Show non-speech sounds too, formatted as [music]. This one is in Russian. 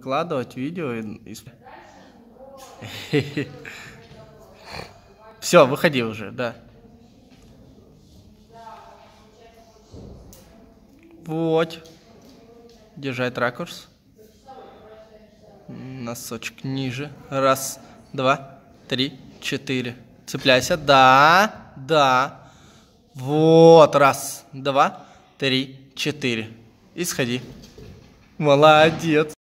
выкладывать видео. И... [laughs] Все, выходи уже, да. Вот. Держать ракурс. Носочек ниже. Раз, два, три, четыре. Цепляйся. Да, да. Вот. Раз, два, три, четыре. И сходи. Молодец.